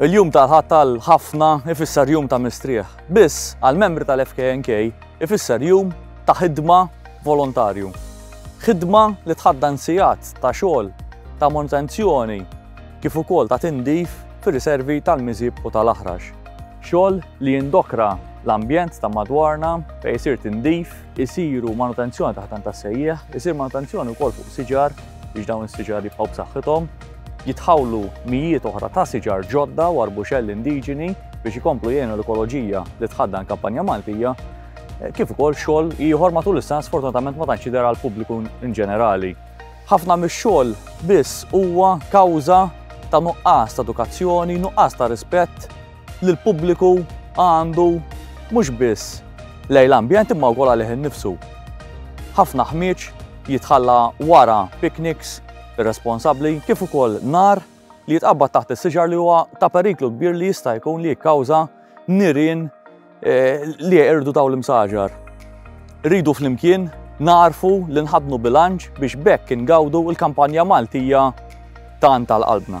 Il-jum tal-ħadd tal-ħafna ifisser jum ta' mistrieħ. Biss għal-membri tal-FKNK ifisser jum ta' ħidma volontarju. Ħidma li tħaddan sigħat ta' xogħol, ta' manutenzjoni, kif ukoll ta' tindif fir-riservi tal-Miżieb u tal-Aħrax. Xogħol li jindokra l-ambjent ta' madwarna fejn isir tindif, isiru manutenzjoni ta' ħitan tas-sejjieħ, isir manutenzjoni wkoll fuq siġar biex dawn is-siġar jibqgħu b'saħħithom, jitħawlu mijiet oħra ta' siġar ġodda u arbuxell indiġeni biex ikomplu jgħinu l-ekoloġija li tħaddan kampanja Maltija, kif ukoll xogħol ieħor matul is-sena sfortunatament ma tantx jidher għall-pubbliku in ġenerali. Ħafna mix-xogħol biss huwa kawża ta' nuqqas ta' edukazzjoni, nuqqas ta' rispett li l-pubbliku għandu mhux biss lejn l-ambjent imma wkoll għalih innifsu. Ħafna ħmieġ jitħalla wara pikniks irresponsabbli kif ukoll nar li jitqabbad taħt is-siġar li huwa ta' periklu kbir li jista' jkun li jikkawża nirien Eh, li jirdu taw l-imsaġar. Rridu flimkien narfu li nħadnu bilanċ biex bekk ingawdu il-kampanja Maltija tan tal-qalbna.